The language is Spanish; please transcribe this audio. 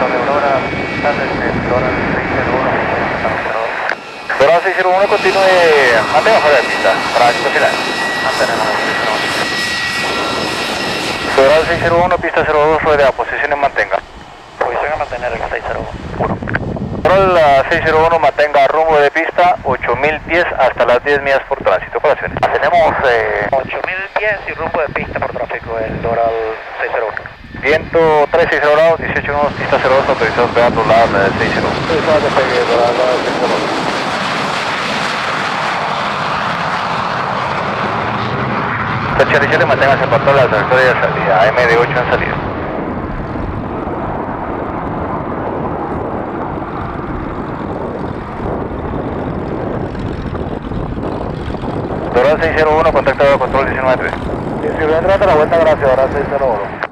Sobre Aurora, tardes, Doral 601, Doral 601, continúe, mantenga fuera de pista, para estacionar. mantener la 601. Doral 601, pista 02, rueda, posición y mantenga. Posición a mantener el 601. Doral ah, 601, mantenga rumbo de pista, 8000 pies hasta las 10 millas por tránsito. Operaciones. Tenemos eh, 8000 pies y rumbo de pista por tráfico, el Doral 601. Viento 360 grados, 18 nudos, pista 02, autorizados para Doral 601. Autorizado despegue, Doral 601. Fecha 17, manténgase por toda la trayectoria de salida, AM de 8 en salida. Doral 601, contactado control 19. Si entra la vuelta, gracias, Doral 601.